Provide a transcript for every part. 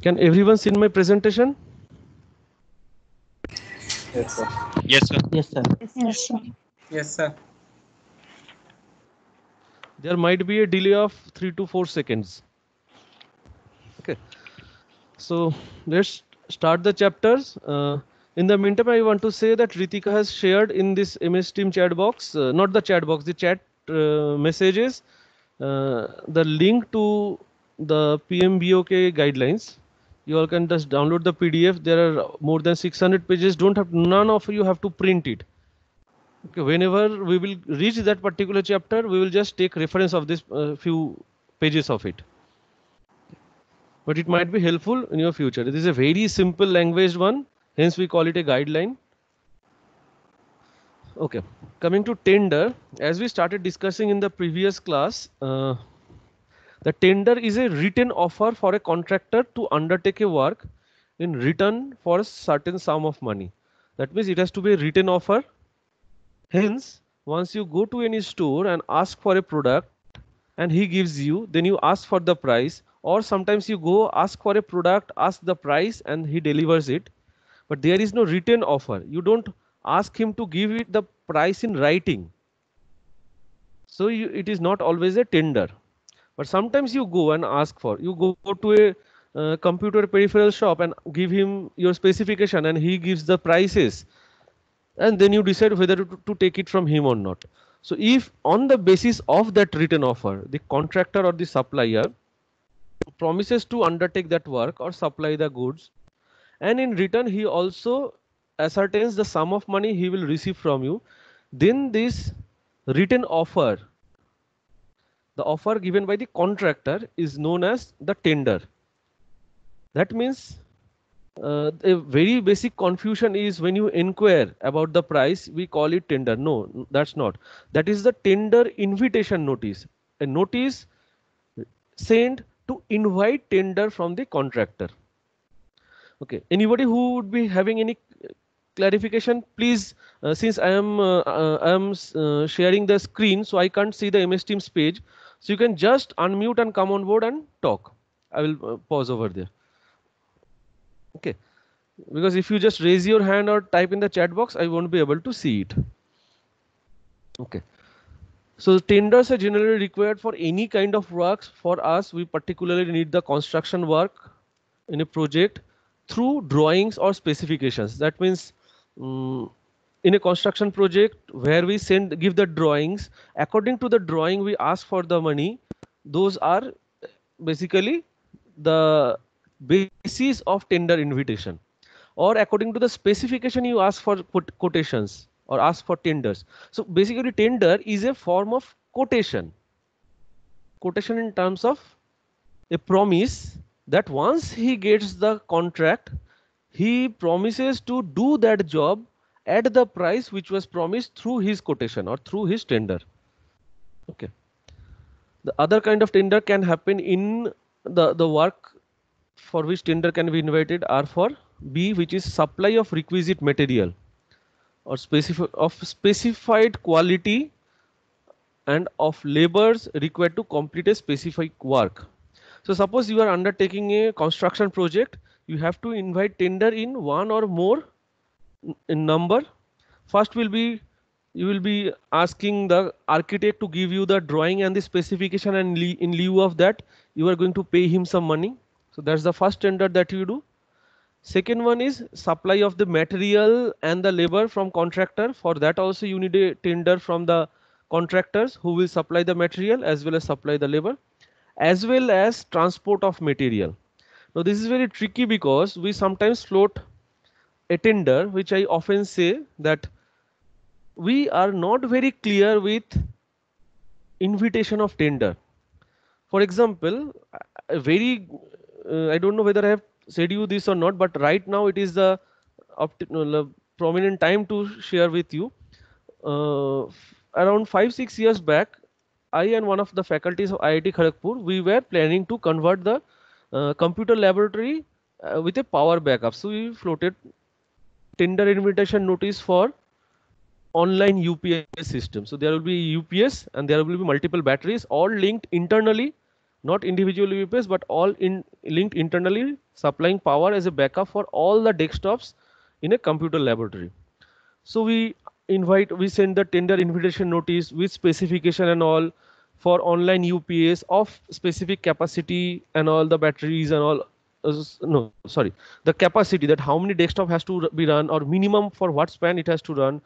Can everyone see my presentation? Yes, sir. Yes, sir. Yes, sir. Yes, sir. Yes, sir. There might be a delay of three to four seconds. Okay. So let's start the chapters. Uh, in the meantime, I want to say that Ritika has shared in this MS Team chat box, uh, not the chat box, the chat uh, messages, uh, the link to the PMBOK guidelines. You all can just download the PDF. There are more than 600 pages. Don't have none of you have to print it. Okay, whenever we will reach that particular chapter, we will just take reference of this uh, few pages of it. But it might be helpful in your future. It is a very simple language one, hence we call it a guideline. Okay, coming to tender, as we started discussing in the previous class, uh, the tender is a written offer for a contractor to undertake a work in return for a certain sum of money. That means it has to be a written offer Hence, once you go to any store and ask for a product and he gives you, then you ask for the price or sometimes you go ask for a product, ask the price and he delivers it. But there is no written offer. You don't ask him to give it the price in writing. So you, it is not always a tender. But sometimes you go and ask for, you go, to a uh, computer peripheral shop and give him your specification and he gives the prices and then you decide whether to, to take it from him or not. So if on the basis of that written offer, the contractor or the supplier promises to undertake that work or supply the goods, and in return he also ascertains the sum of money he will receive from you, then this written offer, the offer given by the contractor is known as the tender. That means uh, a very basic confusion is when you inquire about the price we call it tender. No that's not. That is the tender invitation notice. A notice sent to invite tender from the contractor. Okay anybody who would be having any clarification please uh, since i am uh, uh i am uh, sharing the screen so i can't see the ms teams page so you can just unmute and come on board and talk. I will uh, pause over there. Okay. Because if you just raise your hand or type in the chat box i won't be able to see it. Okay. So tenders are generally required for any kind of works. For us we particularly need the construction work in a project through drawings or specifications. That means um, in a construction project where we send give the drawings. According to the drawing we ask for the money. Those are basically the basis of tender invitation. Or according to the specification you ask for quotations or ask for tenders. So basically tender is a form of quotation. Quotation in terms of a promise that once he gets the contract he promises to do that job at the price which was promised through his quotation or through his tender okay the other kind of tender can happen in the the work for which tender can be invited are for B which is supply of requisite material or specific of specified quality and of labors required to complete a specific work. So suppose you are undertaking a construction project, you have to invite tender in one or more in number. First will be you will be asking the architect to give you the drawing and the specification and in lieu of that you are going to pay him some money so that's the first tender that you do. Second one is supply of the material and the labor from contractor. For that also you need a tender from the contractors who will supply the material as well as supply the labor as well as transport of material. Now this is very tricky because we sometimes float a tender which I often say that we are not very clear with invitation of tender. For example, a very uh, I don't know whether I have said you this or not, but right now it is the prominent time to share with you. Uh, around five six years back, I and one of the faculties of IIT Kharagpur, we were planning to convert the uh, computer laboratory uh, with a power backup. So we floated tender invitation notice for online UPS system. So there will be UPS and there will be multiple batteries all linked internally not individually UPS, but all in linked internally supplying power as a backup for all the desktops in a computer laboratory. So we invite, we send the tender invitation notice with specification and all for online UPS of specific capacity and all the batteries and all. Uh, no, sorry, the capacity that how many desktop has to be run or minimum for what span it has to run,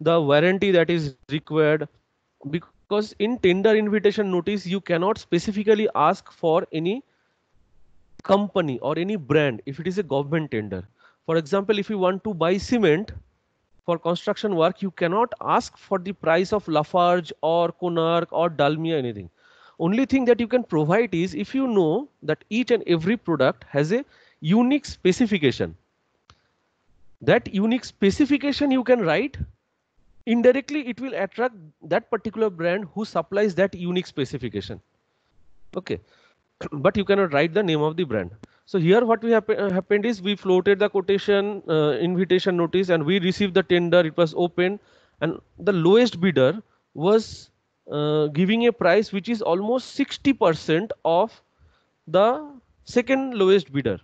the warranty that is required. Because in tender invitation notice you cannot specifically ask for any company or any brand if it is a government tender. For example if you want to buy cement for construction work you cannot ask for the price of lafarge or konark or dalmia anything only thing that you can provide is if you know that each and every product has a unique specification. That unique specification you can write. Indirectly it will attract that particular brand who supplies that unique specification. Okay. But you cannot write the name of the brand. So here what we happen, uh, happened is we floated the quotation uh, invitation notice and we received the tender. It was open and the lowest bidder was uh, giving a price which is almost 60% of the second lowest bidder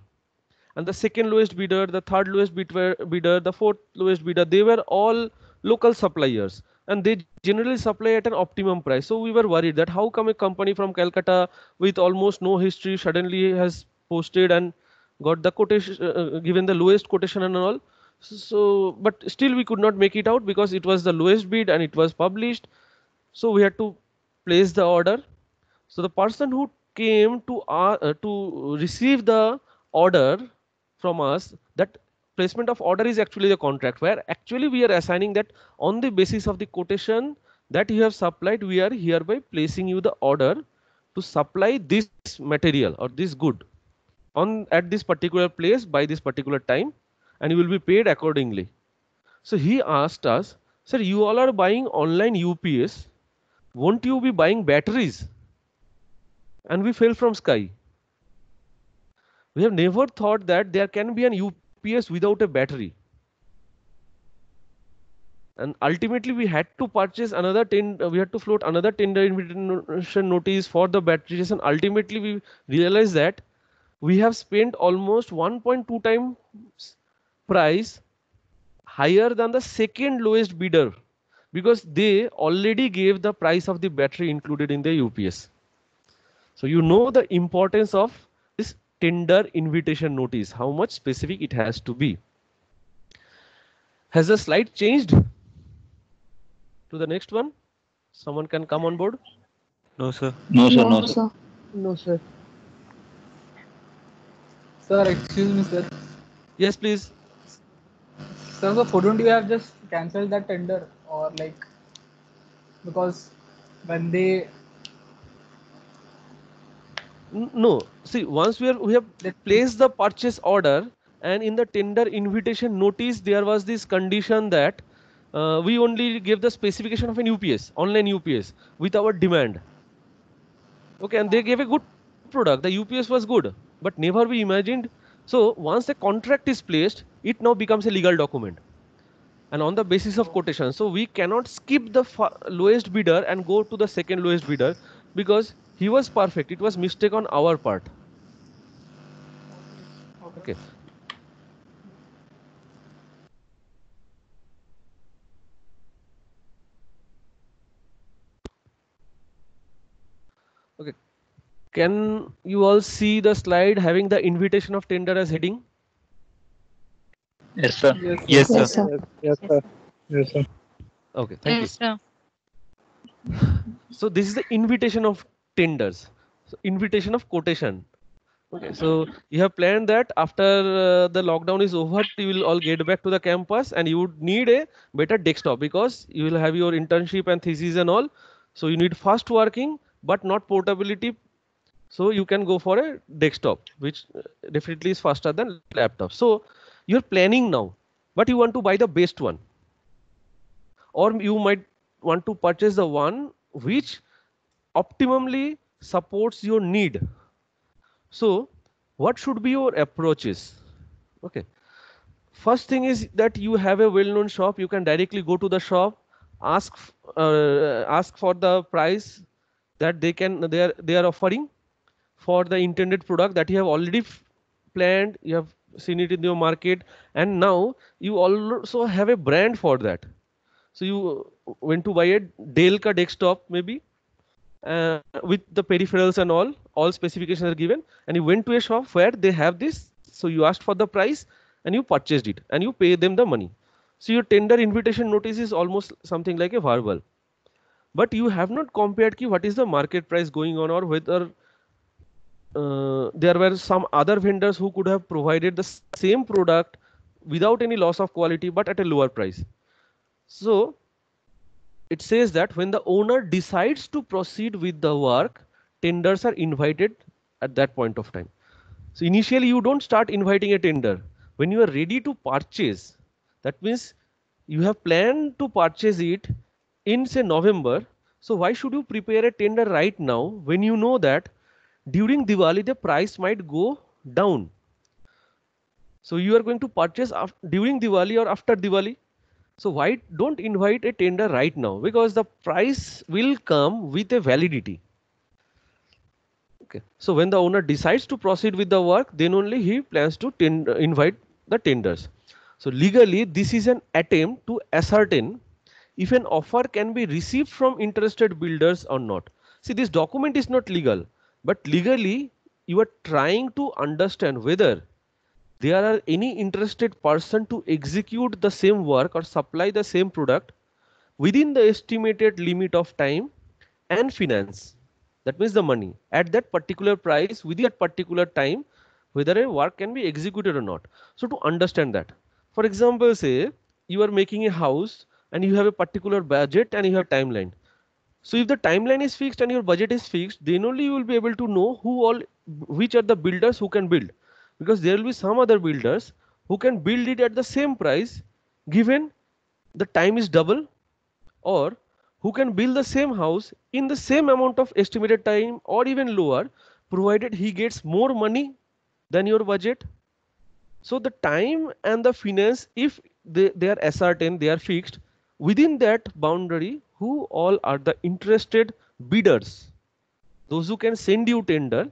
and the second lowest bidder the third lowest bidder the fourth lowest bidder they were all local suppliers and they generally supply at an optimum price. So we were worried that how come a company from Calcutta with almost no history suddenly has posted and got the quotation, uh, uh, given the lowest quotation and all. So, but still we could not make it out because it was the lowest bid and it was published. So we had to place the order. So the person who came to uh, to receive the order from us that placement of order is actually the contract where actually we are assigning that on the basis of the quotation that you have supplied we are hereby placing you the order to supply this material or this good on at this particular place by this particular time and you will be paid accordingly so he asked us sir you all are buying online ups won't you be buying batteries and we fell from sky we have never thought that there can be an UPS without a battery. And ultimately, we had to purchase another 10, uh, we had to float another tender invitation notice for the batteries. And ultimately, we realized that we have spent almost 1.2 times price higher than the second lowest bidder because they already gave the price of the battery included in the UPS. So you know the importance of this tender invitation notice, how much specific it has to be. Has the slide changed to the next one? Someone can come on board? No, sir. No, sir. No, No, sir. sir. No, sir. Sir, excuse me, sir. Yes, please. Sir, so don't you have just cancelled that tender or like because when they No, see, once we are we have placed the purchase order, and in the tender invitation notice, there was this condition that uh, we only give the specification of an UPS, online UPS, with our demand. Okay, and they gave a good product. The UPS was good, but never we imagined. So once the contract is placed, it now becomes a legal document. And on the basis of quotation, so we cannot skip the lowest bidder and go to the second lowest bidder because he was perfect. It was mistake on our part. Okay. Okay. Can you all see the slide having the invitation of tender as heading? Yes, sir. yes, Yes, sir. sir. Yes, sir. Yes, sir. Okay, thank Yes, sir. So this is the invitation of tenders. So invitation of quotation. Okay, so you have planned that after uh, the lockdown is over, you will all get back to the campus and you would need a better desktop because you will have your internship and thesis and all. So you need fast working, but not portability. So you can go for a desktop, which uh, definitely is faster than laptop. So you're planning now, but you want to buy the best one. Or you might want to purchase the one which optimally supports your need. So what should be your approaches? Okay. First thing is that you have a well-known shop. You can directly go to the shop, ask uh, ask for the price that they can they are they are offering, for the intended product that you have already planned you have seen it in your market and now you also have a brand for that. So you went to buy a Dell ka desktop maybe uh, with the peripherals and all all specifications are given and you went to a shop where they have this so you asked for the price and you purchased it and you pay them the money. So your tender invitation notice is almost something like a verbal. But you have not compared ki what is the market price going on or whether uh, there were some other vendors who could have provided the same product without any loss of quality but at a lower price. So it says that when the owner decides to proceed with the work tenders are invited at that point of time. So initially you don't start inviting a tender. When you are ready to purchase that means you have planned to purchase it in say november. So why should you prepare a tender right now when you know that during diwali the price might go down. So you are going to purchase during diwali or after diwali. So why don't invite a tender right now? Because the price will come with a validity. Okay. So when the owner decides to proceed with the work then only he plans to tend- invite the tenders. So legally this is an attempt to ascertain if an offer can be received from interested builders or not. See this document is not legal but legally you are trying to understand whether there are any interested person to execute the same work or supply the same product within the estimated limit of time and finance. That means the money at that particular price within that particular time whether a work can be executed or not. So to understand that for example say you are making a house and you have a particular budget and you have timeline so if the timeline is fixed and your budget is fixed, then only you will be able to know who all, which are the builders who can build, because there will be some other builders who can build it at the same price, given the time is double, or who can build the same house in the same amount of estimated time or even lower, provided he gets more money than your budget. So the time and the finance, if they, they are ascertained, they are fixed within that boundary, who all are the interested bidders, those who can send you tender.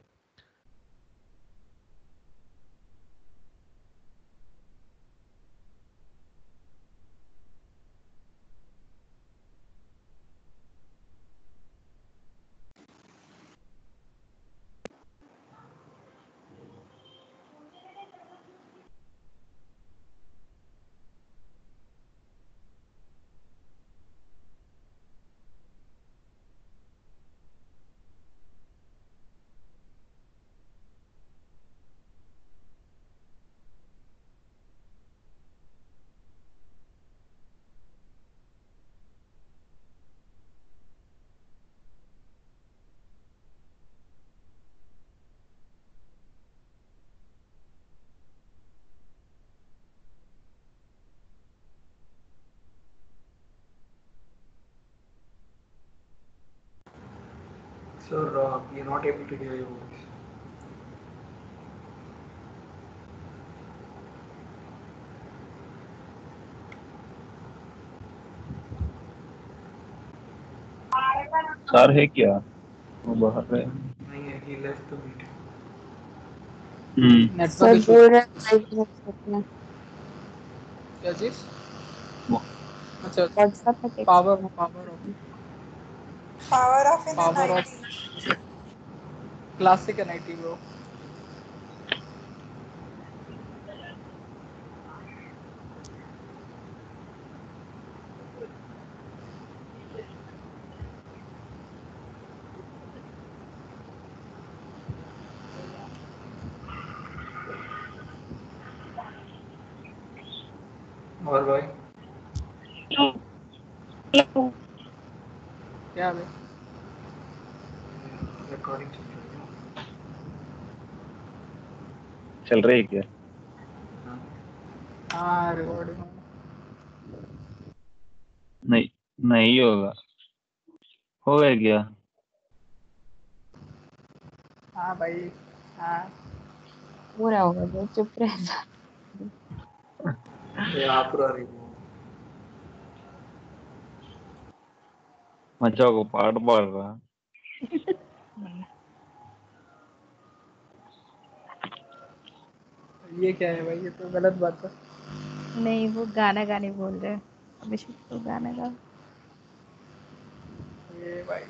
Sir, uh, we are not able to hear your voice. Sir है क्या वो बाहर है नहीं है he left the meeting. Hmm sir Network issue. बोल रहे हैं हैं क्या चीज़ वो- अच्छा व्हाट्सएप पे power. Power off Power off in Power the off. Classic NIT recording चल रही है क्या हाँ रिकॉर्डिंग नहीं नहीं होगा हो गया क्या हाँ भाई हाँ पूरा होगा चुप रह पूरा मचा को पार्ट पाड़ रहा ये क्या है भाई? ये तो गलत बात है। नहीं वो गाना गाने बोल रहे हैं। अभिषेक तो गाना गा। ये भाई।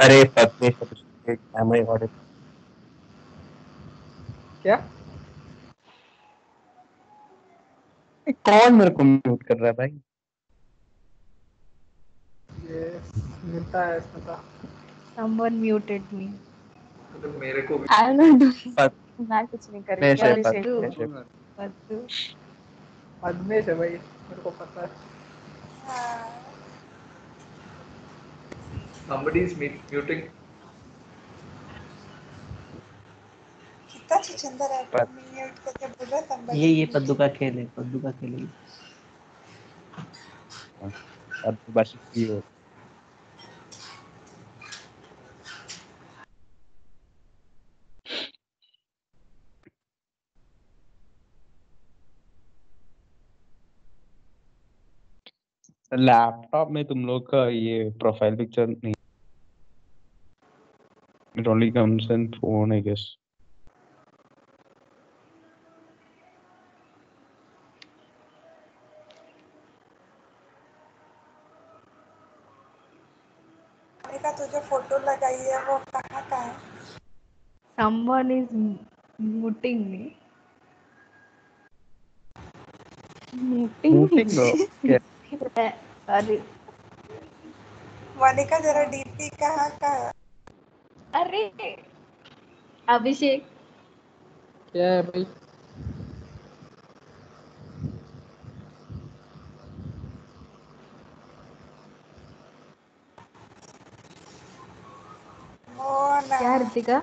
अरे fuck me, fuck me. Am I क्या? कौन मेरे को म्यूट कर रहा है भाई? ये मिलता है इसमें था someone muted me तो मेरे को भी not doing But- मैं कुछ नहीं कर रही शायद अभिषेक तू अदमेश है। भाई मेरे को पता है। Somebody is muting. कितना छुछंदर है म्यूट करके बोल रहा somebody ये ये पद्दू का खेल है पद्दू का खेल है। अब बस की हो। लैपटॉप में तुम लोग का ये प्रोफ़ाइल पिक्चर नहीं It only comes in phone, I guess. का तो जो फ़ोटो लगाई है वो कहाँ का है someone is muting me muting Muting no. Yeah. Monika जरा डीपी कहाँ का अरे अभिषेक। क्या है भाई? क्या ऋतिका?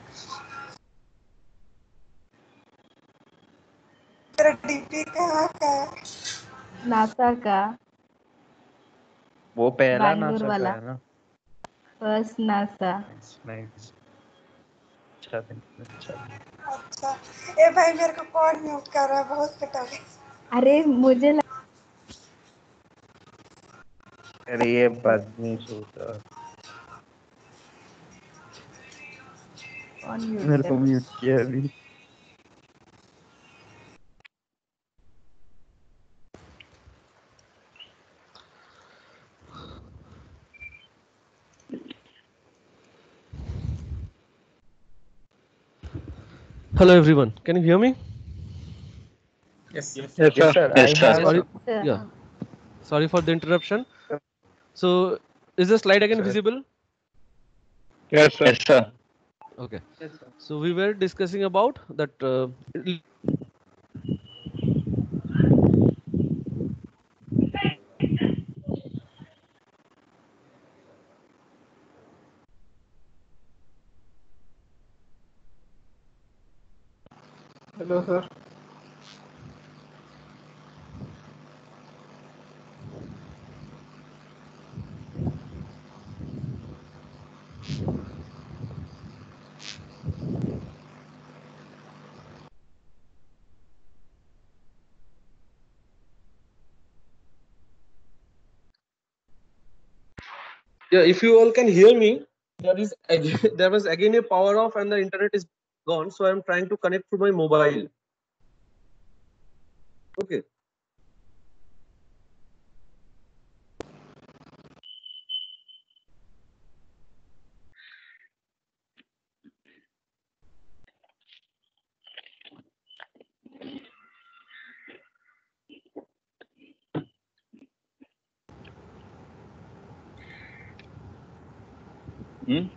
तेरा डीपी कहाँ का नासा का। वो पहला ना बैंगलोर वाला। है ना। First NASA. Nice. अच्छा दिन अच्छा। अच्छा। ए भाई मेरे को कौन म्यूट कर रहा है? बहुत पिटा अरे मुझे लग... अरे ये बदनीश होता मेरे को म्यूट किया अभी। Hello everyone. Can you hear me? Yes Yes, sir. Yes, I sir. Sorry. Yeah. Sorry for the interruption. So is the slide again Sir. visible? yes sir yes sir Okay. Yes, So we were discussing about that. Uh, Hello, sir. yeah if you all can hear me there is there was again a power off and the internet is gone. So I'm trying to connect to my mobile. Okay. Hmm?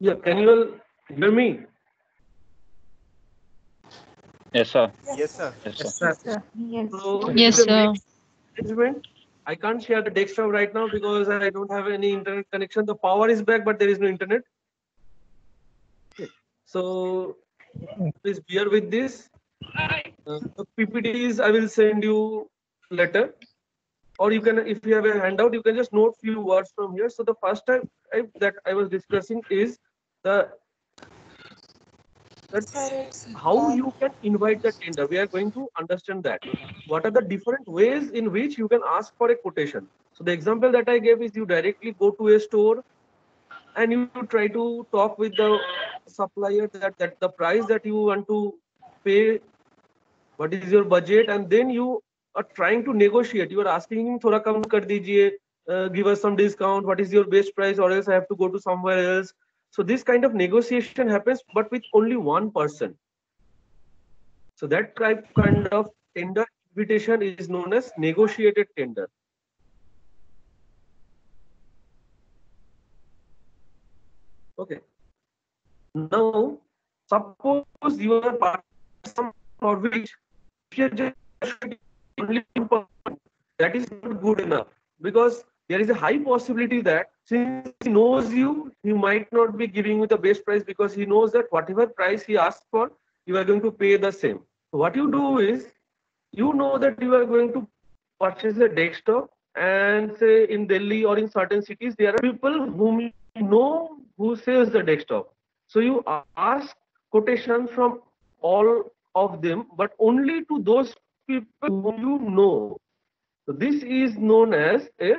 Yeah, can you all hear me? Yes, sir. Yes, sir. Yes, sir. Yes, sir. Yes. So Yes, it's a sir. mixed. I can't share the desktop right now because I don't have any internet connection. The power is back, but there is no internet. So please bear with this. Uh, the PPTs I will send you later. Or you can, if you have a handout, you can just note few words from here. So the first time I, that I was discussing is the that Sir, it's how you can invite the tender. We are going to understand that. What are the different ways in which you can ask for a quotation? So the example that I gave is you directly go to a store and you try to talk with the supplier that, that the price that you want to pay, what is your budget, and then you are trying to negotiate. You are asking him, thoda kam kar dijiye, uh, give us some discount, what is your best price, or else I have to go to somewhere else. So this kind of negotiation happens, but with only one person. So that type kind of tender invitation is known as negotiated tender. Okay. Now, suppose you are part some for which only that is not good enough because there is a high possibility that since he knows you, he might not be giving you the best price because he knows that whatever price he asks for, you are going to pay the same. So what you do is, you know that you are going to purchase a desktop and say in Delhi or in certain cities, there are people whom you know who sells the desktop. So you ask quotation from all of them, but only to those people whom you know. So this is known as a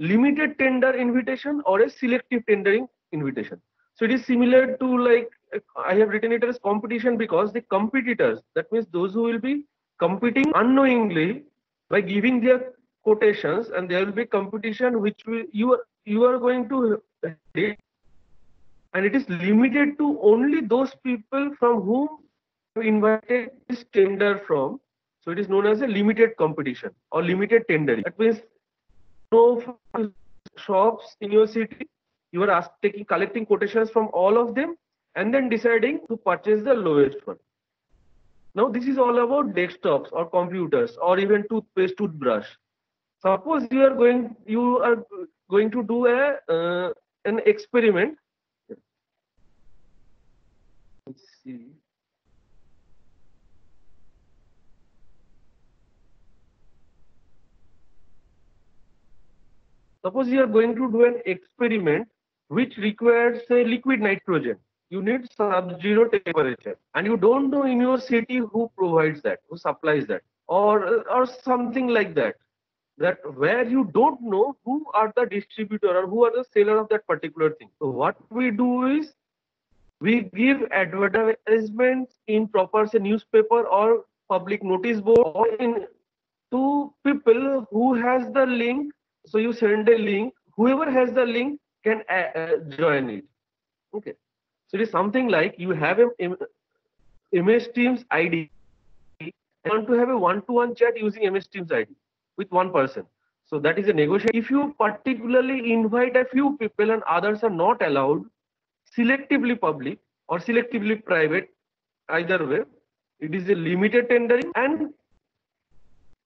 limited tender invitation or a selective tendering invitation. So it is similar to like I have written it as competition because the competitors, that means those who will be competing unknowingly by giving their quotations, and there will be competition which will, you are you are going to and it is limited to only those people from whom you invited this tender from. So it is known as a limited competition or limited tendering. That means no shops in your city. You are ask, taking collecting quotations from all of them and then deciding to purchase the lowest one. Now this is all about desktops or computers or even toothpaste, toothbrush. Suppose you are going you are going to do a uh, an experiment. Let's see. Suppose you are going to do an experiment which requires a liquid nitrogen. You need sub-zero temperature, and you don't know in your city who provides that, who supplies that, or or something like that. That where you don't know who are the distributor or who are the seller of that particular thing. So what we do is we give advertisements in proper say newspaper or public notice board or in to people who has the link so you send a link. Whoever has the link can uh, uh, join it. Okay. So it is something like you have a ms teams id and want to have a one-to-one chat using ms teams id with one person. So that is a negotiation. If you particularly invite a few people and others are not allowed selectively public or selectively private either way it is a limited tendering. And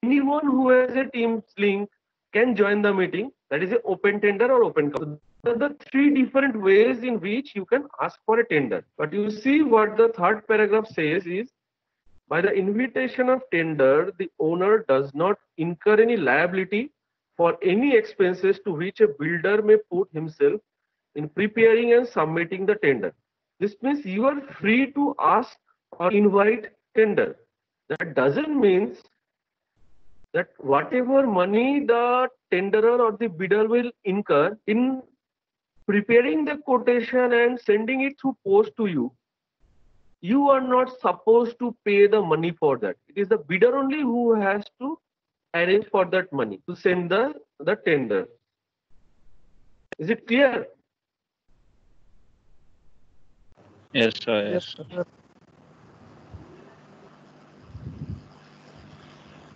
anyone who has a teams link can join the meeting that is an open tender or open. So the three different ways in which you can ask for a tender. But you see what the third paragraph says is by the invitation of tender the owner does not incur any liability for any expenses to which a builder may put himself in preparing and submitting the tender. This means you are free to ask or invite tender. That doesn't mean that whatever money the tenderer or the bidder will incur in preparing the quotation and sending it through post to you, you are not supposed to pay the money for that. It is the bidder only who has to arrange for that money to send the, the tender. Is it clear? Yes, sir. Yes. sir.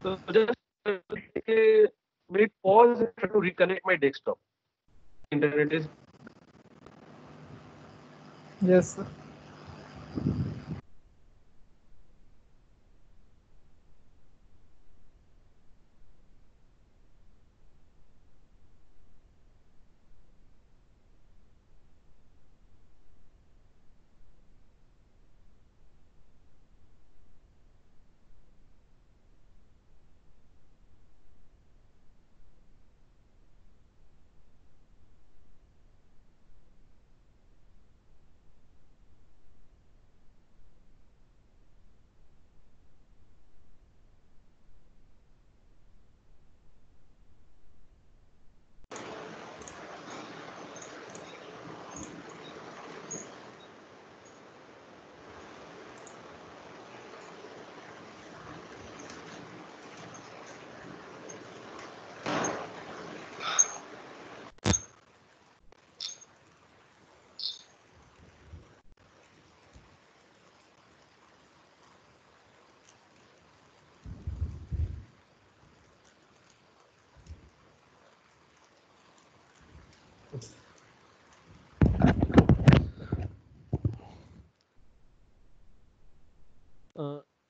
So just uh, take pause to reconnect my desktop. Internet is Yes, sir.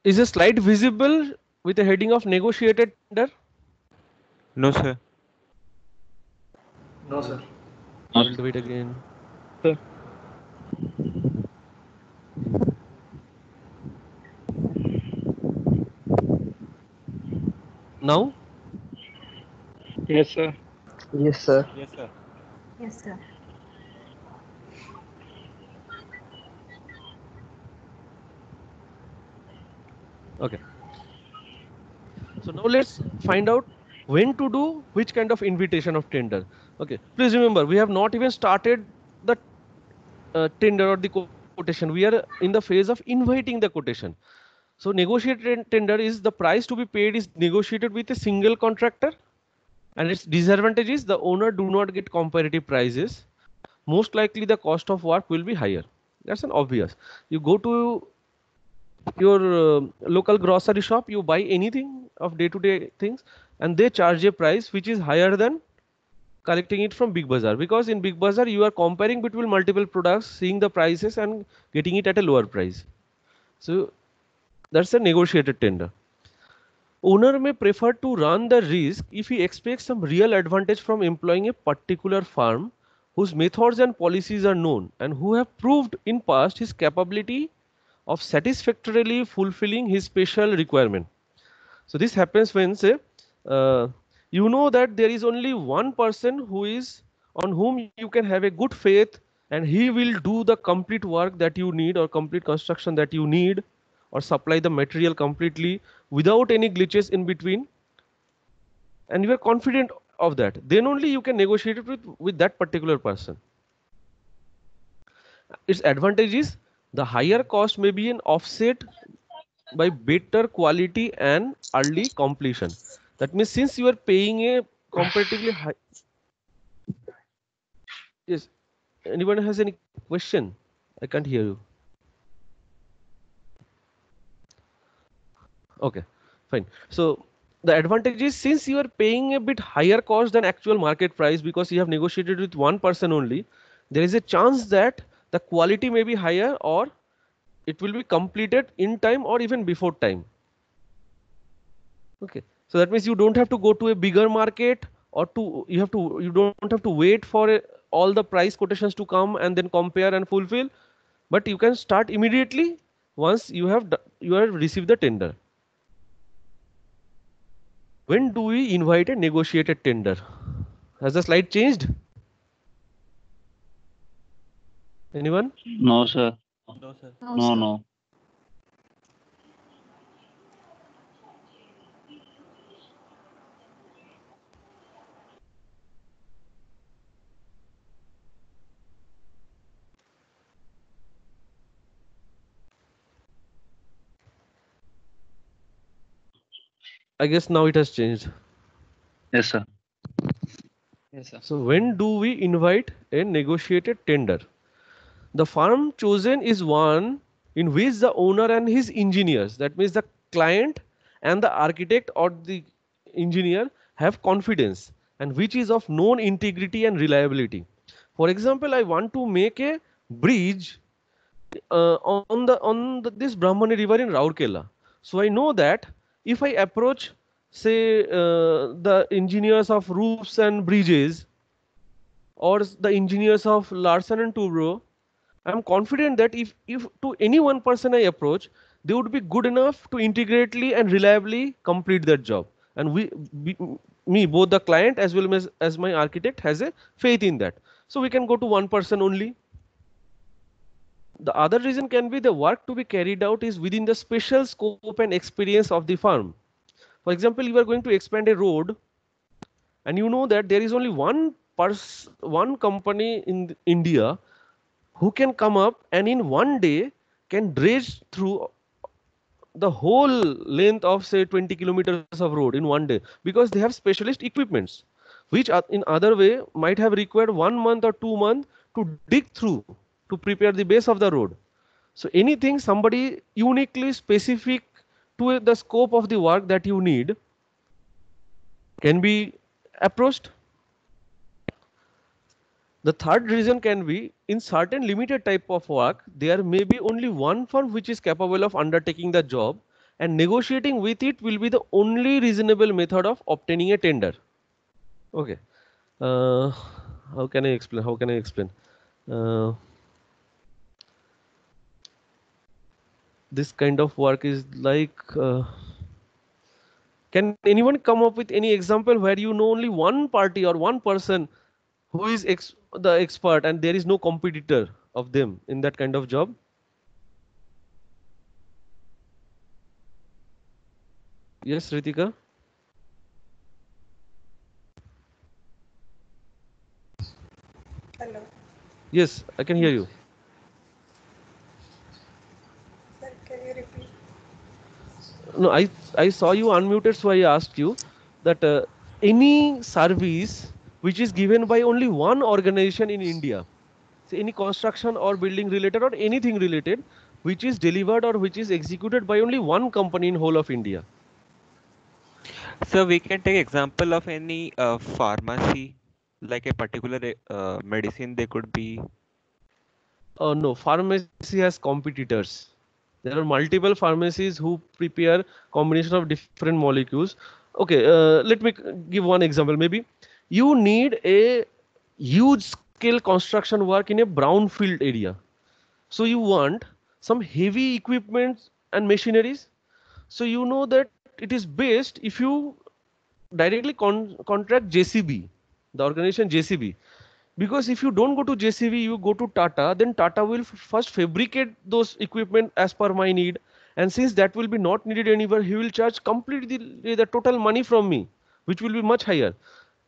Is a slide visible with the heading of negotiated tender? No, sir. No, sir. I will do it again. Sir. Now, Yes, sir. Yes, sir. Yes, sir. Yes, sir. Okay. So now let's find out when to do which kind of invitation of tender. Okay. Please remember, we have not even started the uh, tender or the quotation. We are in the phase of inviting the quotation. So negotiated tender is the price to be paid is negotiated with a single contractor and its disadvantage is the owner do not get comparative prices. Most likely the cost of work will be higher. That's an obvious. You go to your uh, local grocery shop, you buy anything of day to day things and they charge a price which is higher than collecting it from Big Bazaar because in Big Bazaar you are comparing between multiple products, seeing the prices and getting it at a lower price. So that's a negotiated tender. Owner may prefer to run the risk if he expects some real advantage from employing a particular firm whose methods and policies are known and who have proved in past his capability of satisfactorily fulfilling his special requirement. So this happens when say uh, you know that there is only one person who is on whom you can have a good faith and he will do the complete work that you need or complete construction that you need or supply the material completely without any glitches in between. And you are confident of that. Then only you can negotiate it with, with that particular person. Its advantage is the higher cost may be an offset by better quality and early completion. That means since you are paying a comparatively high yes anyone has any question? I can't hear you. Okay fine. So the advantage is since you are paying a bit higher cost than actual market price because you have negotiated with one person only there is a chance that the quality may be higher or it will be completed in time or even before time. Okay. So that means you don't have to go to a bigger market or to you have to you don't have to wait for a, all the price quotations to come and then compare and fulfill but you can start immediately once you have you have received the tender. When do we invite a negotiated tender? Has the slide changed anyone No, sir. No, sir. No, no. i guess now it has changed Yes, sir. Yes, sir. So when do we invite a negotiated tender? The firm chosen is one in which the owner and his engineers, that means the client and the architect or the engineer have confidence and which is of known integrity and reliability. For example, I want to make a bridge uh, on the on the, this Brahmani river in Rourkela. So I know that if I approach, say, uh, the engineers of roofs and bridges, or the engineers of Larsen and Toubro, I'm confident that if if to any one person I approach, they would be good enough to integrately and reliably complete that job. And we, we me, both the client as well as as my architect has a faith in that. So we can go to one person only. The other reason can be the work to be carried out is within the special scope and experience of the firm. For example, you are going to expand a road and you know that there is only one pers- one company in India who can come up and in one day can dredge through the whole length of say 20 kilometers of road in one day because they have specialist equipments which in other way might have required one month or two months to dig through to prepare the base of the road. So anything somebody uniquely specific to the scope of the work that you need can be approached the third reason can be in certain limited type of work, there may be only one firm which is capable of undertaking the job and negotiating with it will be the only reasonable method of obtaining a tender. Okay. Uh, how can I explain? How can I explain? Uh, this kind of work is like uh, can anyone come up with any example where you know only one party or one person who is the expert and there is no competitor of them in that kind of job yes ritika Hello. yes i can hear you Sir, can you repeat? no i i saw you unmuted so i asked you that uh, any service which is given by only one organization in india so any construction or building related or anything related which is delivered or which is executed by only one company in whole of india So we can take example of any uh, pharmacy, like a particular uh, medicine they could be. Uh, no, pharmacy has competitors. There are multiple pharmacies who prepare combination of different molecules. Okay, uh, let me give one example. Maybe you need a huge scale construction work in a brownfield area. So you want some heavy equipment and machineries. So you know that it is best if you directly con- contract JCB, the organization JCB because if you don't go to JCB, you go to Tata, then Tata will first fabricate those equipment as per my need. And since that will be not needed anywhere, he will charge completely the, the total money from me, which will be much higher.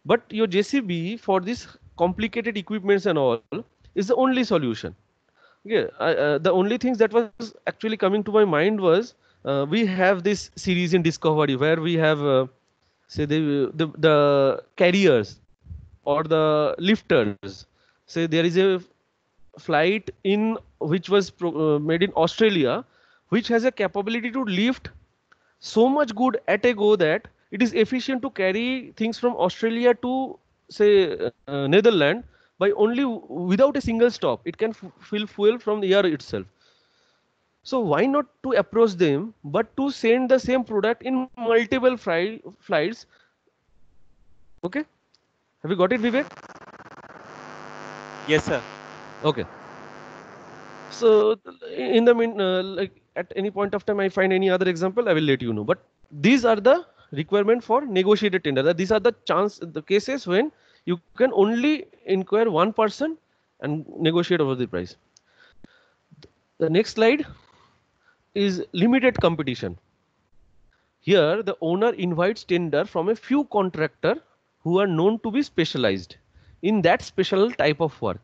But your JCB for this complicated equipments and all is the only solution. Okay, I, uh, the only things that was actually coming to my mind was uh, we have this series in Discovery where we have uh, say the, the the carriers or the lifters say there is a flight in which was pro, uh, made in australia which has a capability to lift so much good at a go that it is efficient to carry things from australia to say uh, netherlands by only without a single stop it can fill fuel from the air itself so why not to approach them but to send the same product in multiple fri- flights okay have you got it vivek Yes, sir. Okay. So in the mean, uh, like at any point of time, I find any other example, I will let you know. But these are the requirement for negotiated tender. That These are the chance, the cases when you can only inquire one person and negotiate over the price. The next slide is limited competition. Here, the owner invites tender from a few contractor who are known to be specialized in that special type of work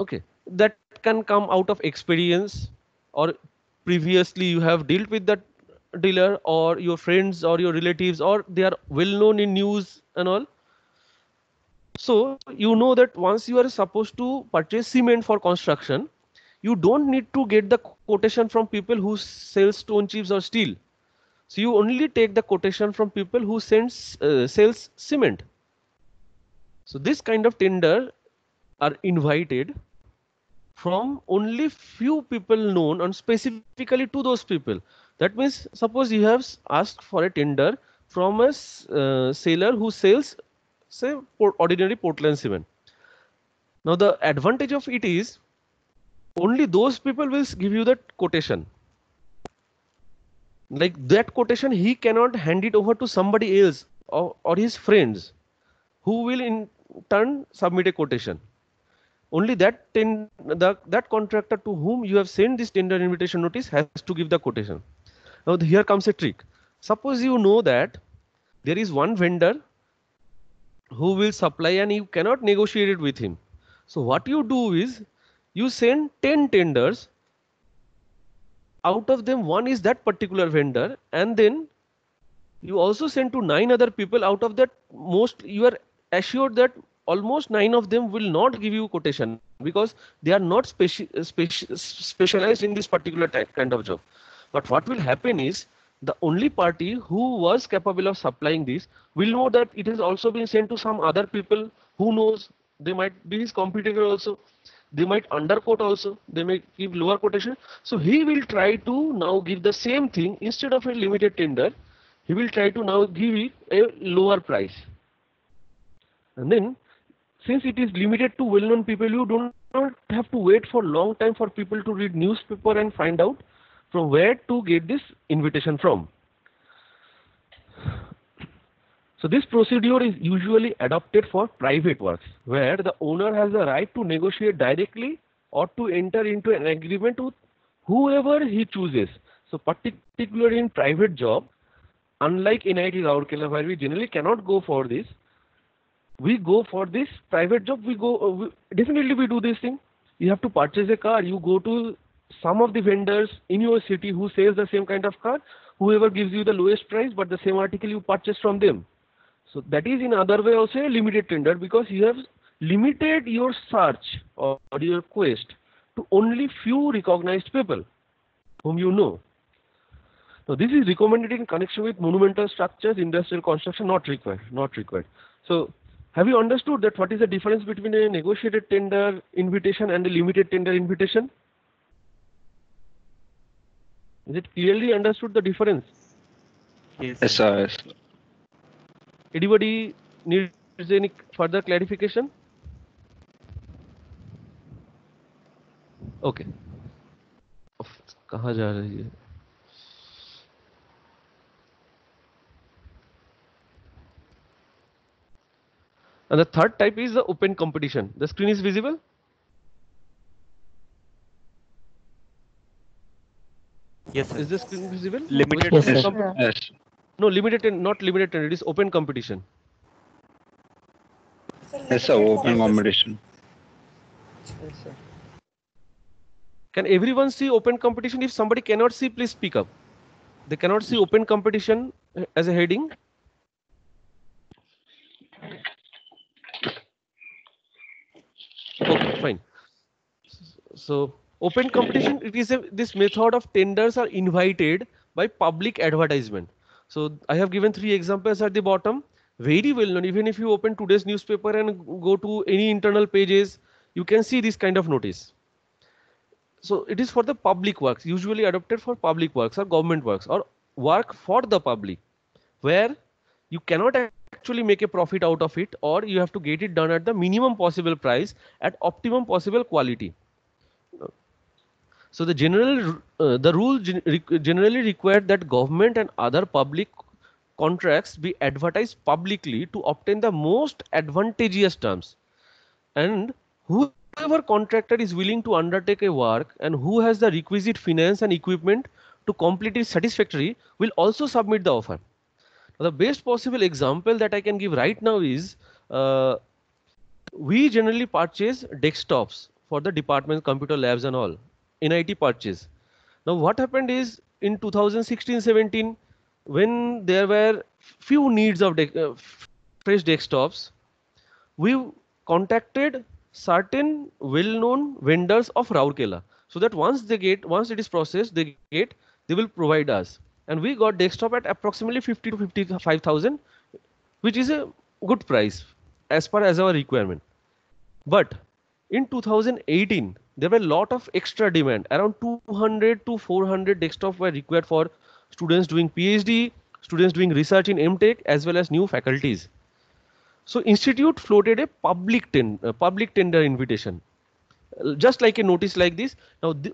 okay that can come out of experience or previously you have dealt with that dealer or your friends or your relatives or they are well known in news and all. So you know that once you are supposed to purchase cement for construction you don't need to get the quotation from people who sell stone chips or steel. So you only take the quotation from people who sends uh, sells cement. So this kind of tender are invited from only few people known and specifically to those people. That means suppose you have asked for a tender from a uh, seller who sells say por- ordinary Portland cement. Now the advantage of it is only those people will give you that quotation. Like that quotation, he cannot hand it over to somebody else or, or his friends who will in turn submit a quotation. Only that ten, the, that contractor to whom you have sent this tender invitation notice has to give the quotation. Now here comes a trick. Suppose you know that there is one vendor who will supply and you cannot negotiate it with him. So what you do is you send 10 tenders out of them one is that particular vendor and then you also send to nine other people out of that most you are assured that almost nine of them will not give you quotation because they are not speci- speci- specialized in this particular type kind of job but what will happen is the only party who was capable of supplying this will know that it has also been sent to some other people who knows. They might be his competitor also. They might underquote also. They may give lower quotation. So he will try to now give the same thing. Instead of a limited tender he will try to now give it a lower price. And then since it is limited to well-known people you do not have to wait for long time for people to read newspaper and find out from where to get this invitation from so this procedure is usually adopted for private works where the owner has the right to negotiate directly or to enter into an agreement with whoever he chooses. So particularly in private job, unlike NIT Rourkela where we generally cannot go for this, we go for this private job. We go uh, we, definitely we do this thing. You have to purchase a car. You go to some of the vendors in your city who sells the same kind of car. Whoever gives you the lowest price, but the same article you purchase from them. So that is in other way also a limited tender because you have limited your search or your quest to only few recognized people whom you know. Now this is recommended in connection with monumental structures, industrial construction, not required, not required. So have you understood that what is the difference between a negotiated tender invitation and a limited tender invitation? Is it clearly understood the difference? Yes. Yes, sir. Yes. sir. Anybody needs any further clarification? Okay. उफ, कहाँ जा रही है And the third type is the open competition. The screen is visible? Yes, sir. Is this screen visible? Limited Which Yes, sir. Yes. No, limited and not limited and it is open competition. Yes, sir. Open competition. Yes, sir. Can everyone see open competition? If somebody cannot see, please speak up. They cannot see open competition uh, as a heading. Okay, fine. So open competition, it is a, this method of tenders are invited by public advertisement. So I have given three examples at the bottom. Very well known. Even if you open today's newspaper and go to any internal pages, you can see this kind of notice so it is for the public works usually adopted for public works or government works or work for the public where you cannot actually make a profit out of it or you have to get it done at the minimum possible price at optimum possible quality so the general uh, the rule gen- generally required that government and other public contracts be advertised publicly to obtain the most advantageous terms and whoever contractor is willing to undertake a work and who has the requisite finance and equipment to complete it satisfactory will also submit the offer. Now, the best possible example that I can give right now is uh, we generally purchase desktops for the department computer labs and all NIT purchase. Now what happened is in 2016-17 when there were few needs of de- uh, fresh desktops we contacted certain well-known vendors of Rourkela so that once they get once it is processed they get they will provide us. And we got desktop at approximately 50 to 55000 which is a good price as per as our requirement. But in 2018 there were a lot of extra demand. Around 200 to 400 desktop were required for students doing PhD, students doing research in MTech, as well as new faculties. So institute floated a public, ten, uh, public tender invitation, uh, just like a notice like this. Now th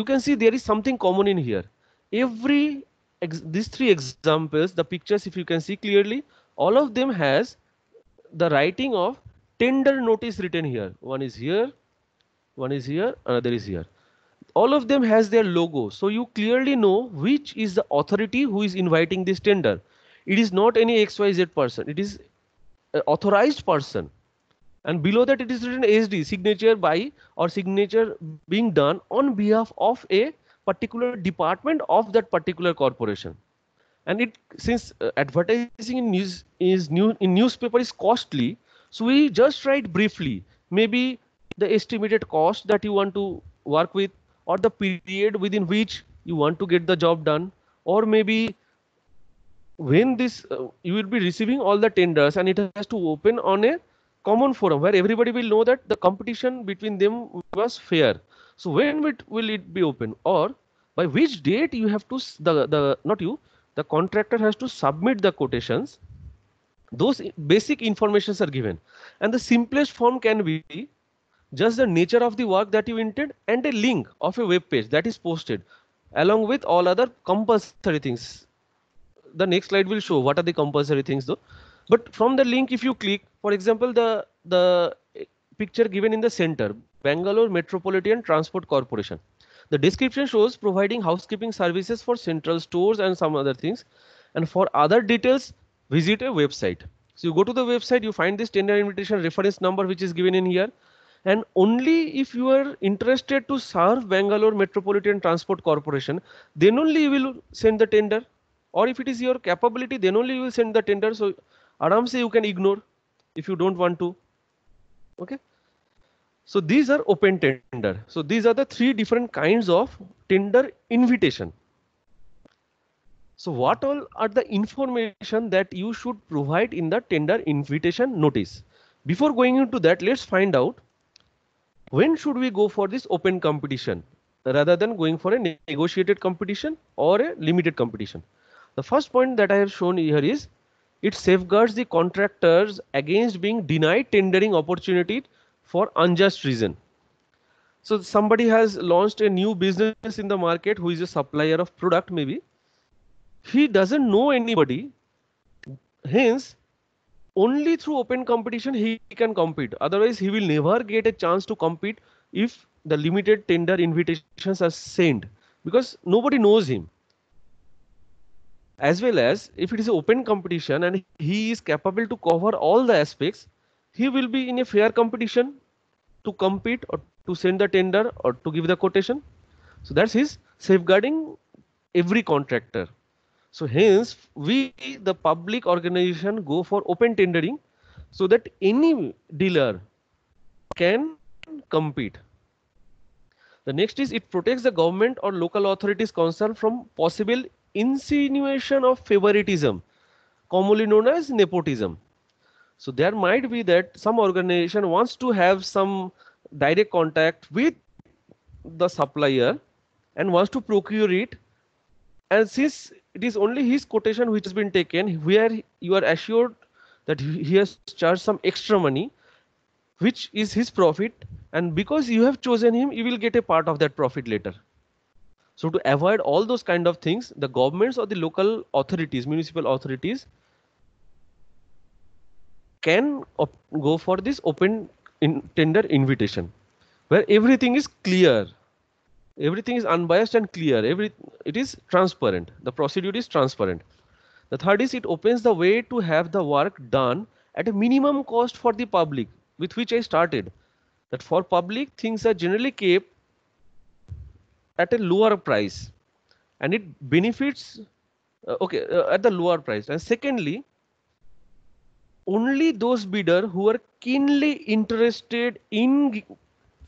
you can see there is something common in here. Every these three examples, the pictures, if you can see clearly, all of them has the writing of tender notice written here. One is here, one is here, another is here. All of them has their logo. So you clearly know which is the authority who is inviting this tender. It is not any XYZ person. It is an authorized person. And below that it is written SD, signature by or signature being done on behalf of a particular department of that particular corporation and it since uh, advertising in news is new in newspaper is costly so we just write briefly maybe the estimated cost that you want to work with or the period within which you want to get the job done. Or maybe when this uh, you will be receiving all the tenders and it has to open on a common forum where everybody will know that the competition between them was fair. So when will it be open? Or by which date you have to the the not you the contractor has to submit the quotations. Those basic informations are given. And the simplest form can be just the nature of the work that you intend and a link of a web page that is posted along with all other compulsory things the next slide will show what are the compulsory things though but from the link if you click for example the the picture given in the center bangalore metropolitan transport corporation the description shows providing housekeeping services for central stores and some other things. And for other details, visit a website. So you go to the website, you find this tender invitation reference number which is given in here. And only if you are interested to serve Bangalore Metropolitan Transport Corporation, then only you will send the tender. Or if it is your capability, then only you will send the tender. So aram you can ignore if you don't want to. Okay. So these are open tender. So these are the three different kinds of tender invitation. So what all are the information that you should provide in the tender invitation notice? Before going into that, let's find out when should we go for this open competition rather than going for a negotiated competition or a limited competition. The first point that I have shown here is it safeguards the contractors against being denied tendering opportunity for unjust reason. So somebody has launched a new business in the market who is a supplier of product maybe. He doesn't know anybody. Hence, only through open competition he can compete. Otherwise, he will never get a chance to compete if the limited tender invitations are sent because nobody knows him. As well as if it is open competition and he is capable to cover all the aspects, he will be in a fair competition to compete or to send the tender or to give the quotation. So that's his safeguarding every contractor. So hence we the public organization go for open tendering so that any dealer can compete. The next is it protects the government or local authorities concerned from possible insinuation of favoritism, commonly known as nepotism. So there might be that some organization wants to have some direct contact with the supplier and wants to procure it. And since it is only his quotation which has been taken, where you are assured that he has charged some extra money, which is his profit. And because you have chosen him, you will get a part of that profit later. So to avoid all those kind of things, the governments or the local authorities, municipal authorities, can go for this open in tender invitation where everything is clear everything is unbiased and clear. Every it is transparent. The procedure is transparent. The third is it opens the way to have the work done at a minimum cost for the public with which i started. That for public things are generally kept at a lower price and it benefits uh, okay uh, at the lower price. And secondly only those bidder who are keenly interested in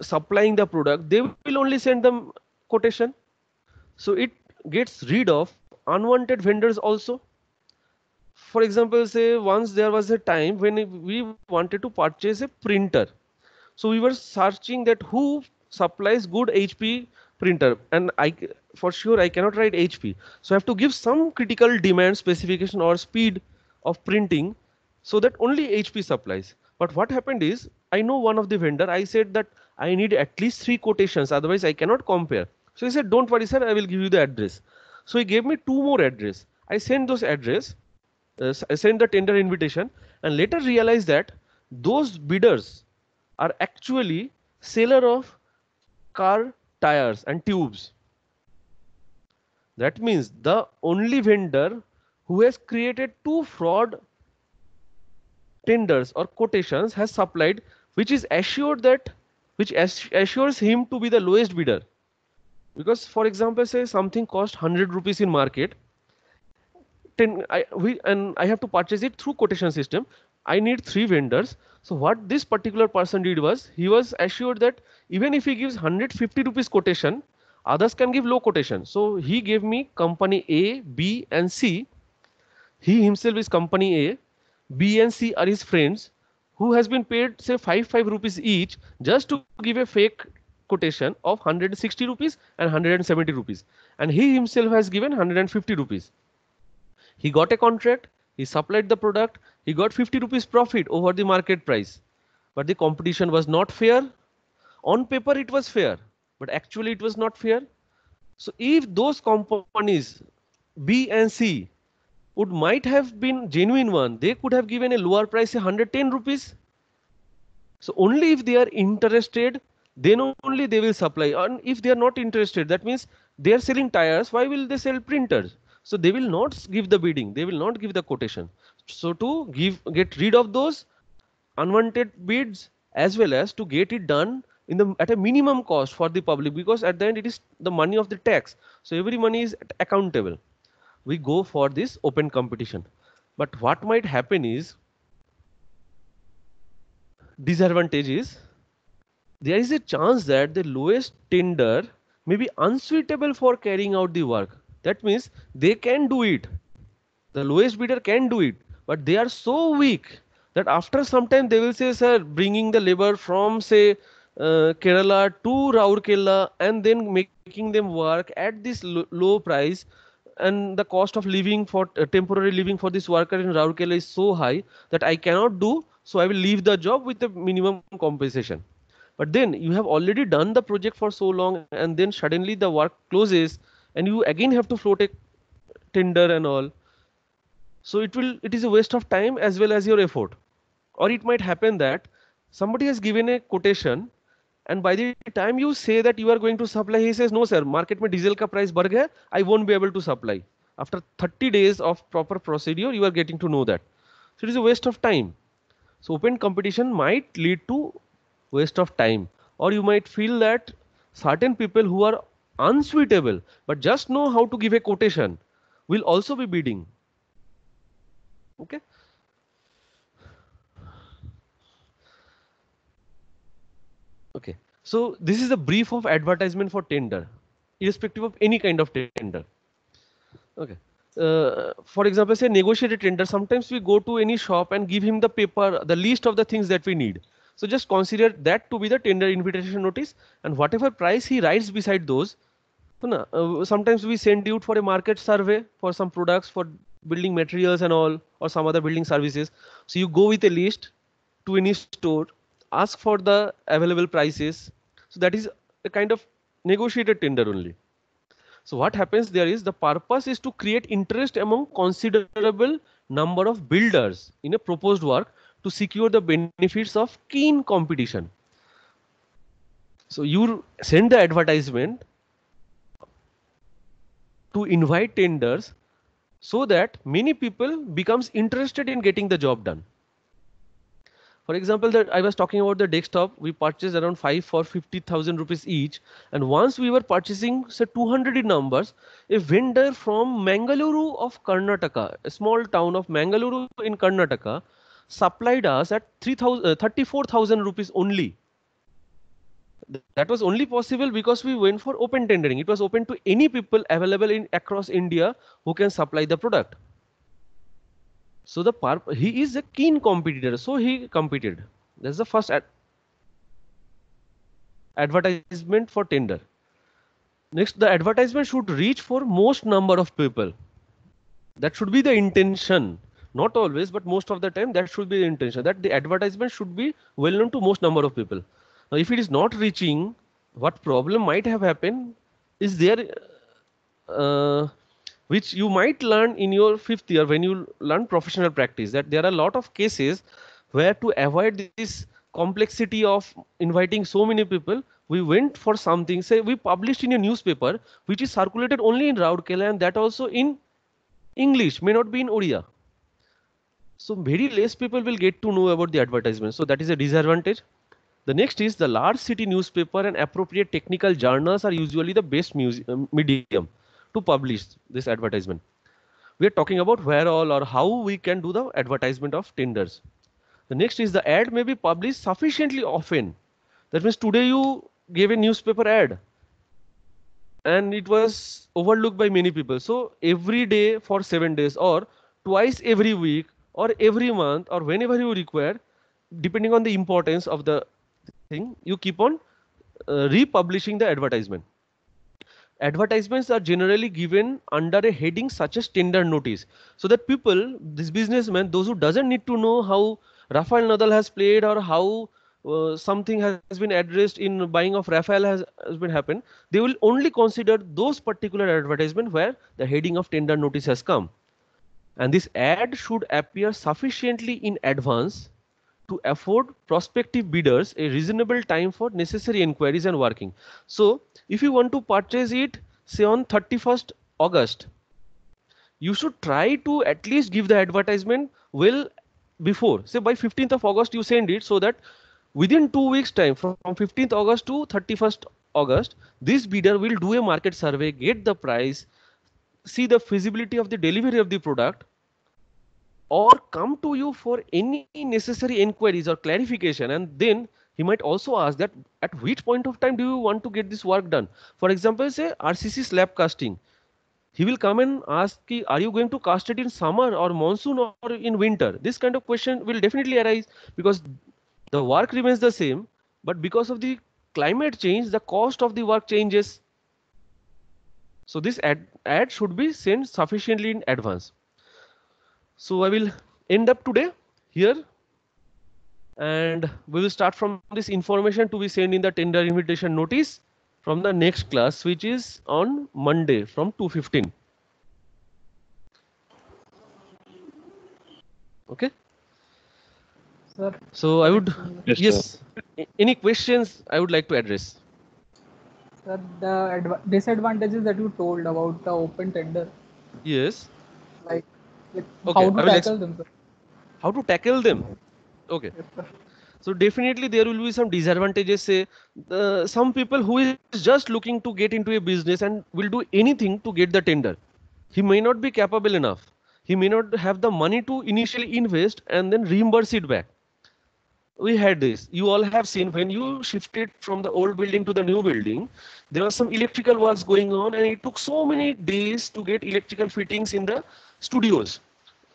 supplying the product they will only send them quotation so it gets rid of unwanted vendors also for example say once there was a time when we wanted to purchase a printer so we were searching that who supplies good HP printer and i for sure I cannot write HP. So I have to give some critical demand specification or speed of printing so that only HP supplies. But what happened is I know one of the vendor, I said that I need at least three quotations, otherwise I cannot compare. So he said, don't worry, sir, I will give you the address. So he gave me two more address. I sent those address, uh, I sent the tender invitation, and later realized that those bidders are actually seller of car tires and tubes. That means the only vendor who has created two fraud tenders or quotations has supplied which is assured that which assures him to be the lowest bidder. Because for example say something cost 100 rupees in market 10 I, we, and I have to purchase it through quotation system. I need three vendors. So what this particular person did was he was assured that even if he gives 150 rupees quotation others can give low quotation. So he gave me company A B and C. He himself is company A. B and C are his friends who has been paid say 5 5 rupees each just to give a fake quotation of 160 rupees and 170 rupees. And he himself has given 150 rupees. He got a contract he supplied the product he got 50 rupees profit over the market price. But the competition was not fair. On paper it was fair but actually it was not fair. So if those companies b and c would might have been genuine one. They could have given a lower price say 110 rupees. So only if they are interested then only they will supply. And if they are not interested that means they are selling tires why will they sell printers? So they will not give the bidding. They will not give the quotation. So to give get rid of those unwanted bids as well as to get it done in the at a minimum cost for the public because at the end it is the money of the tax. So every money is accountable we go for this open competition. But what might happen is disadvantage is there is a chance that the lowest tender may be unsuitable for carrying out the work. That means they can do it. The lowest bidder can do it. But they are so weak that after some time they will say sir bringing the labor from say uh, kerala to rourkela and then making them work at this lo- low price and the cost of living for uh, temporary living for this worker in rourkela is so high that i cannot do so i will leave the job with the minimum compensation. But then you have already done the project for so long and then suddenly the work closes and you again have to float a tender and all. So it will it is a waste of time as well as your effort. Or it might happen that somebody has given a quotation and by the time you say that you are going to supply he says no sir market mein diesel ka price बढ़ गया i won't be able to supply after 30 days of proper procedure you are getting to know that so it is a waste of time so open competition might lead to waste of time or you might feel that certain people who are unsuitable but just know how to give a quotation will also be bidding okay Okay. So this is a brief of advertisement for tender irrespective of any kind of tender okay. Uh, for example say negotiated tender sometimes we go to any shop and give him the paper the list of the things that we need. So just consider that to be the tender invitation notice and whatever price he writes beside those uh, sometimes we send you for a market survey for some products for building materials and all or some other building services. So you go with a list to any store ask for the available prices. So that is a kind of negotiated tender only. So what happens there is the purpose is to create interest among considerable number of builders in a proposed work to secure the benefits of keen competition. So you send the advertisement to invite tenders so that many people becomes interested in getting the job done for example that i was talking about the desktop. We purchased around 5 for 50000 rupees each. And once we were purchasing say 200 in numbers a vendor from mangaluru of karnataka a small town of mangaluru in karnataka supplied us at 3000 uh, 34000 rupees only. That was only possible because we went for open tendering. It was open to any people available in across india who can supply the product so the purp- he is a keen competitor so he competed that's the first ad- advertisement for tender. Next, the advertisement should reach for most number of people. That should be the intention. Not always, but most of the time, that should be the intention. That the advertisement should be well known to most number of people. Now, if it is not reaching, what problem might have happened is there, uh, which you might learn in your fifth year when you learn professional practice. That there are a lot of cases where to avoid this complexity of inviting so many people, we went for something. Say we published in a newspaper which is circulated only in Rourkela and that also in English, may not be in Oriya. So very less people will get to know about the advertisement. So that is a disadvantage. The next is the large city newspaper and appropriate technical journals are usually the best uh, medium to publish this advertisement. We are talking about where all or how we can do the advertisement of tenders. The next is the ad may be published sufficiently often. That means today you gave a newspaper ad and it was overlooked by many people. So every day for seven days or twice every week or every month or whenever you require, depending on the importance of the thing, you keep on uh, republishing the advertisement. Advertisements are generally given under a heading such as tender notice, so that people, this businessman, those who doesn't need to know how Rafael Nadal has played or how uh, something has been addressed in buying of Rafael has, has been happened, they will only consider those particular advertisement where the heading of tender notice has come. And this ad should appear sufficiently in advance to afford prospective bidders a reasonable time for necessary inquiries and working. So if you want to purchase it, say on 31st August, you should try to at least give the advertisement well before. Say by 15th of August, you send it so that within two weeks time from 15th August to 31st August, this bidder will do a market survey, get the price, see the feasibility of the delivery of the product or come to you for any necessary inquiries or clarification and then he might also ask that at which point of time do you want to get this work done? For example say rcc slab casting. He will come and ask ki, are you going to cast it in summer or monsoon or in winter? This kind of question will definitely arise because the work remains the same but because of the climate change the cost of the work changes. So this ad, ad should be sent sufficiently in advance so I will end up today here and we will start from this information to be sent in the tender invitation notice from the next class which is on Monday from 2.15. Okay. Sir, So I would, Yes, yes, any questions I would like to address? sir, the disadvantages that you told about the open tender, Yes. like, like Okay, how to tackle them, sir. How to tackle them? Okay. Yes. So definitely there will be some disadvantages. Say uh, some people who is just looking to get into a business and will do anything to get the tender. He may not be capable enough. He may not have the money to initially invest and then reimburse it back. We had this. You all have seen when you shifted from the old building to the new building, there was some electrical works going on and it took so many days to get electrical fittings in the studios.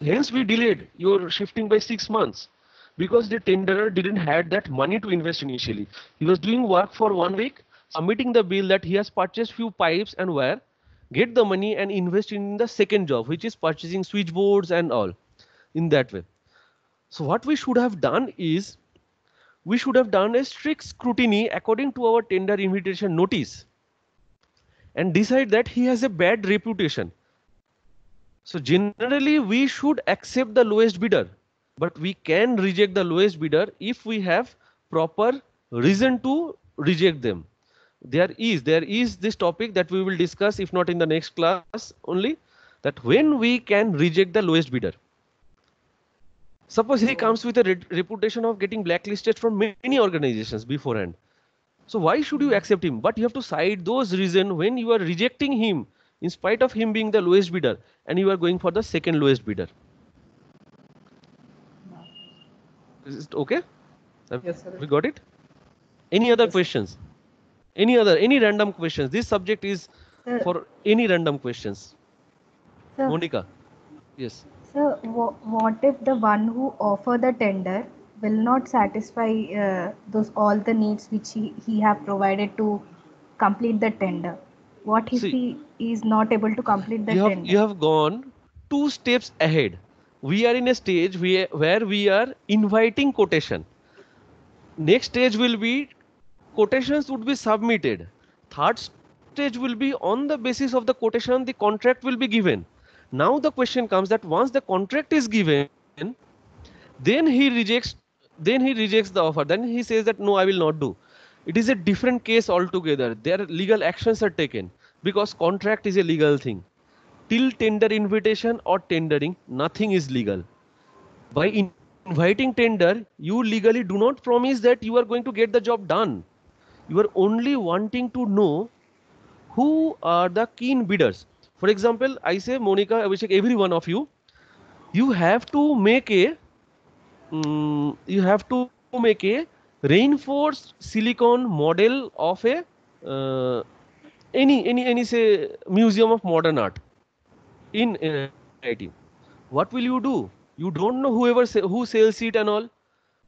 Hence we delayed your shifting by six months because the tenderer didn't had that money to invest initially. He was doing work for one week, submitting the bill that he has purchased few pipes and wire, get the money and invest in the second job, which is purchasing switchboards and all in that way. So what we should have done is we should have done a strict scrutiny according to our tender invitation notice and decide that he has a bad reputation. So generally we should accept the lowest bidder but we can reject the lowest bidder if we have proper reason to reject them. There is there is this topic that we will discuss if not in the next class only that when we can reject the lowest bidder. Suppose he comes with a re- reputation of getting blacklisted from many organizations beforehand. So why should you accept him? But you have to cite those reasons when you are rejecting him in spite of him being the lowest bidder and you are going for the second lowest bidder. Is it okay? Yes, sir. we got it? Any other Yes. questions? Any other any random questions? This subject is Sir, for any random questions. Sir, monica. Yes. Sir, what if the one who offer the tender will not satisfy uh, those all the needs which he, he have provided to complete the tender what if See, he is not able to complete the you have you have gone two steps ahead. We are in a stage where, where we are inviting quotation. Next stage will be quotations would be submitted. Third stage will be on the basis of the quotation the contract will be given. Now the question comes that once the contract is given then he rejects then he rejects the offer. Then he says that no i will not do it is a different case altogether. Their legal actions are taken because contract is a legal thing. Till tender invitation or tendering nothing is legal. By in- inviting tender you legally do not promise that you are going to get the job done. You are only wanting to know who are the keen bidders. For example i say monica abhishek every one of you you have to make a mm, you have to make a reinforced silicon model of a uh, any any any say museum of modern art in uh, What will you do? You don't know whoever sa- who sells it and all.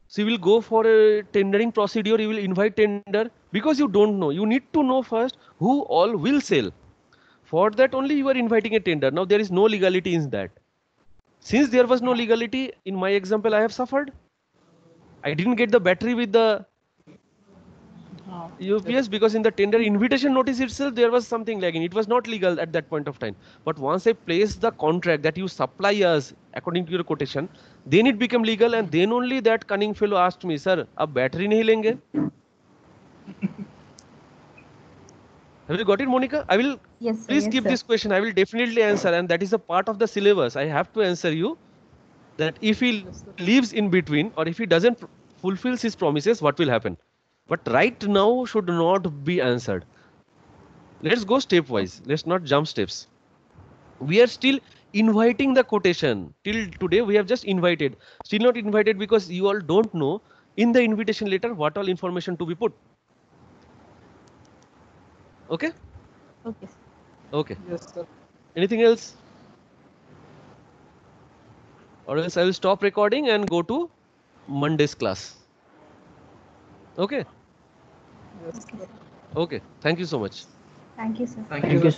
So you will go for a tendering procedure. You will invite tender because you don't know. You need to know first who all will sell. For that only you are inviting a tender. Now there is no legality in that. Since there was no legality in my example, I have suffered. I didn't get the battery with the UPS because in the tender invitation notice itself there was something lagging. It was not legal at that point of time. But once I placed the contract that you supply us according to your quotation, then it became legal and then only that cunning fellow asked me, sir, a battery nahi lenge. Have you got it, Monica? I will yes, please yes, keep sir. this question. I will definitely answer, and that is a part of the syllabus. I have to answer you that if he leaves in between or if he doesn't fulfills his promises, what will happen? But right now should not be answered. Let's go stepwise. Let's not jump steps. We are still inviting the quotation. Till today, we have just invited. Still not invited because you all don't know in the invitation letter what all information to be put. Okay? okay. Okay. yes, sir. Anything else? Or else I will stop recording and go to Monday's class. Okay? Okay. Thank you so much. thank you sir Thank you. sir.